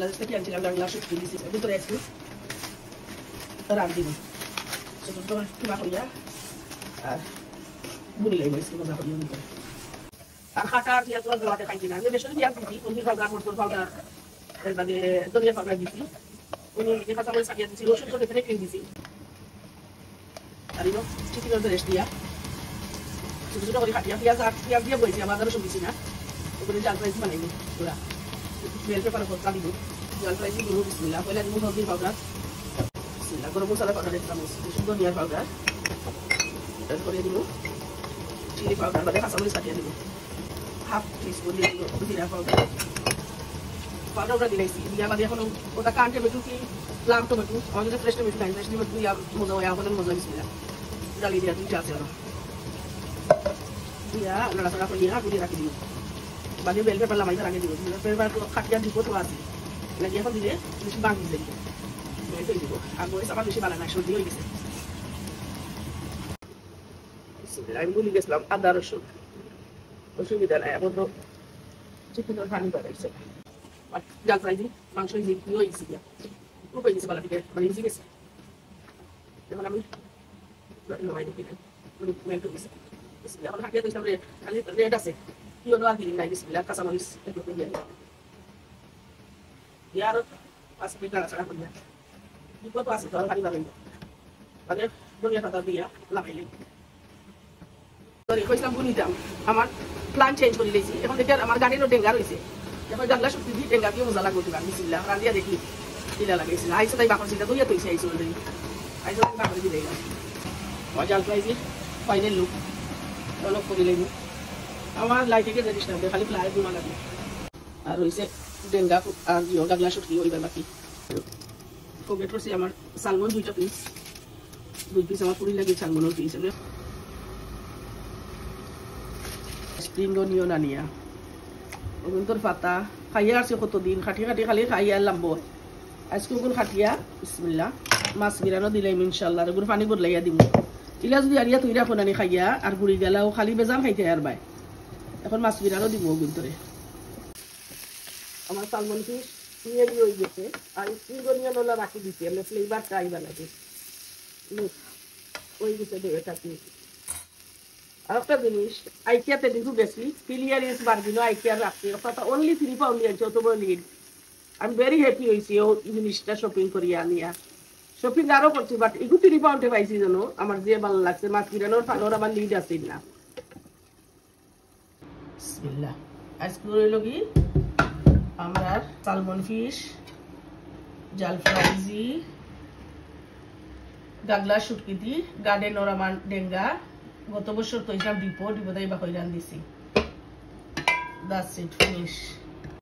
বাংলা মজা করিয়া ভিতরে আর হাঁটা আর খাইছি না। বেশি পেঁয়াজ দিচ্ছি পনির পাউডার মটর পাউডার এরপরে ধনিয়া পাউডার দিচ্ছি উনি কাঁচা মরিচ কাটিয়ে দিচ্ছি রসুন করে দিচ্ছি আর ইনো চিকেনের রেস্ট দিয়া। ছোট ছোট করে কাটিয়া। পেঁয়াজ আর পেঁয়াজ দিয়ে বইছি আমার রসুন দিচ্ছি না। ওখানে জাল ফ্রাইস বানাইনি পুরা। বেল পেপার উপর কাটি দিব জাল ফ্রাইস দিব বিসমিল্লা পয়লা দিব হলদির পাউডার বিসমিল্লা গরম মশলা পাউডার এক চামচ ধনিয়ার পাউডার তারপরে দিব চিলি পাউডার বাদে কাঁচা মরিচ কাটিয়ে দিব হাফ টিস্পুন দিয়ে দিব জিরা পাউডার পাউডারটা দিলাইছি দিয়া বাদে এখন ওটা কান টমেটো কি প্লাম টমেটো আমার যদি ফ্রেশ টমেটো নাই ফ্রেশ টমেটো দিয়া মজা হয় এখন মজা বিসমিল্লা ডালি দিয়া দুইটা আছে দিয়া নাড়াচাড়া করিয়া গুলি রাখি দিব বাকি বেল পেপার লামাইতে রাখি দিব। পেপার খাটিয়া দিব তো আছে লাগি এখন দিলে বেশি বাঙি দিব। আমি ভুলে গেছিলাম আদা রসুন অসুবিধা নাই এখন তো চিকেনের পানি বাড়াইছে জাল ফ্রাই দিই মাংস মানে আমি এখন হাঁটিয়ে দিয়েছিলাম খালি রেড আছে। কি হলো আর কিনি নাই বিসমিল্লাহ কাঁচামরিচ একটু দিয়ে দিয়ে আরও পাঁচ মিনিট নাড়াচাড়া করি বিপদ আছে তো আর পানি লাগাই আগে ধনিয়া পাতা দিয়া লাগাইলি সরি কইছিলাম বুনি দাম আমার প্ল্যান চেঞ্জ করে দিয়েছি এখন দেখি আমার গাড়িরও ডেঙ্গা রয়েছে এখন জানলা শক্তি দিয়ে ডেঙ্গা দিয়ে মজা লাগবে দিলাম বিসমিল্লাহ রান্দিয়া দেখি দিলা লাগাইছিল আইসো তাই বাকর সিটা দুইয়া তৈছে আইসো অলরেডি আইসো তাই বাকর দিয়ে দিলাম মজাল পাইছি ফাইনাল লুক অলপ করে লাগবে আমার লাইটে জানিস না খালি ফ্লাই গুণা লাগবে। আর হয়েছে ডেঙ্গা, আর ইয়ে গাগলা শুটকি ওইবার বাকি। ফোগেট করছি আমার সালমন দুইটা পিস দুই পিস আমার পুরি লাগে সালমনের পিস স্প্রিং অনিয়ন আনিয়া। ওগুন্তর পাতা। খাইয়া আসছে কতদিন? খাটি খাটি খালি খাইয়া লাম্ব আজকে ওগুলো খাটিয়া বিসমিল্লা মাছ গিরানো দিলাম ইনশাল্লাহ ওগুলো পানি বদলাইয়া দিব ইলা যদি আনিয়া তুই রাখো নানি খাইয়া, আর গুড়ি গেলাও খালি বেজান খাইতে আর বাই এখন মাছ গিরানো দিব ওগুন্তরে আমার সালমন ফিস নিয়ে হয়ে গেছে? আর অনিয়ন ওলা রাখি দিচ্ছি আমি ফ্লেভারটা আইবা লাগে ওই গেছে দেবে থাকি আর একটা জিনিস, আইকিয়াতে কিন্তু বেশি ক্লিয়ার ইস বার্গিনো আইকিয়ার রাখছি অর্থাৎ অনলি থ্রি পাউন্ড আনছে অত বড় লিড আমি ভেরি হ্যাপি হয়েছি ও জিনিসটা শপিং করিয়া আনিয়া। শপিং আরও করছি বাট এগু থ্রি পাউন্ডে পাইছি জানো? আমার যে ভালো লাগছে, মাছ কিরানোর ফানোর আমার লিড আছে না। আজকে রইল কি আমরা সালমন ফিশ, জাল ফ্রাইজি, গাগলা শুটকিতি গার্ডেন ওরামান ডেঙ্গা, গত বছর তো ডিপো তাই বা হইরান দিছি দাস ইট ফিনিশ